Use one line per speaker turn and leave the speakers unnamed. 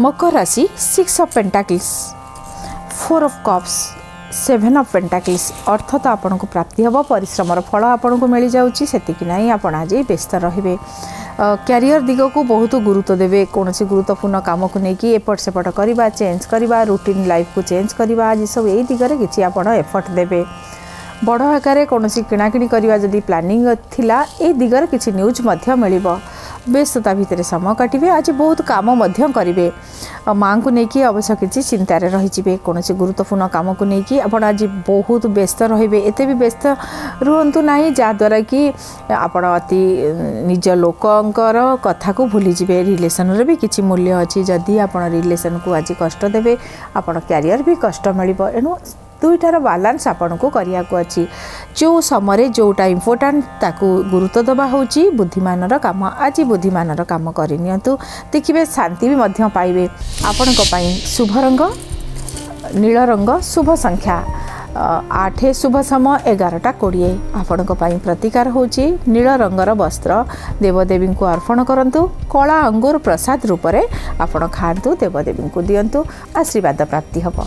Makar Rashi six of pentacles four of cups seven of pentacles ଅର୍ଥ ତ ଆପଣଙ୍କୁ ପ୍ରାପ୍ତି ହେବ ପରିଶ୍ରମର ଫଳ ଆପଣଙ୍କୁ ମିଳିଯାଉଛି ସେତିକି ନାହିଁ ଆପଣ ଆଜି ବ୍ୟସ୍ତ ରହିବେ କ୍ୟାରିୟର ଦିଗକୁ ବହୁତ ଗୁରୁତ୍ୱ ଦେବେ କୌଣସି ଗୁରୁତ୍ୱପୂର୍ଣ୍ଣ କାମକୁ ନେଇକି ଏପଟ ସେପଟ କରିବା ଚେଞ୍ଜ କରିବା ରୁଟିନ୍ ଲାଇଫ୍କୁ ଚେଞ୍ଜ କରିବା ଆଜି ସବୁ ଏଇ ଦିଗରେ କିଛି ଆପଣ ଏଫର୍ଟ ଦେବେ ବଡ଼ ଆକାରରେ କୌଣସି କିଣାକିଣି କରିବା ଯଦି ପ୍ଲାନିଂ ଥିଲା ଏ ଦିଗରେ କିଛି ନ୍ୟୁଜ୍ ମଧ୍ୟ ମିଳିବ ব্যস্ততা ভিতরে সময় কাটবে। আজ বহুত কাম মধ্যে করবে মাঙ্কু নেই অবশ্য কিছু চিন্তার রয়েছে কোণী গুরুত্বপূর্ণ কামকু নেই আপনার আজ বহুত ব্যস্ত রহবে এতে বি ব্যস্ত রুহতু না যাদ্বারা কি আপনার অতি নিজ লোকর কথা ভুলে যাবে রিলেসনর বি কিছু মূল্য অছি যদি আপনার রিলেসন কু আজ কষ্ট দেবে আপনার ক্যারিয়ার বি কষ্ট মিলব এণু ଦୁଇଟାର ବାଲାନ୍ସ ଆପଣଙ୍କୁ କରିବାକୁ ଅଛି। ଯେଉଁ ସମୟରେ ଯେଉଁଟା ଇମ୍ପୋର୍ଟାଣ୍ଟ ତାକୁ ଗୁରୁତ୍ୱ ଦେବା ହେଉଛି। ବୁଦ୍ଧିମାନର କାମ ଆଜି ବୁଦ୍ଧିମାନର କାମ କରିନିଅନ୍ତୁ ଦେଖିବେ ଶାନ୍ତି ବି ମଧ୍ୟ ପାଇବେ। ଆପଣଙ୍କ ପାଇଁ ଶୁଭ ରଙ୍ଗ ନୀଳ ରଙ୍ଗ ଶୁଭ ସଂଖ୍ୟା। ଆଠ ଶୁଭ ସମୟ ଏଗାରଟା କୋଡ଼ିଏ। ଆପଣଙ୍କ ପାଇଁ ପ୍ରତିକାର ହେଉଛି। ନୀଳ ରଙ୍ଗର ବସ୍ତ୍ର ଦେବଦେବୀଙ୍କୁ ଅର୍ପଣ କରନ୍ତୁ। କଳା ଅଙ୍ଗୁର ପ୍ରସାଦ ରୂପରେ ଆପଣ ଖାଆନ୍ତୁ ଦେବଦେବୀଙ୍କୁ ଦିଅନ୍ତୁ। ଆଶୀର୍ବାଦ ପ୍ରାପ୍ତି ହେବ।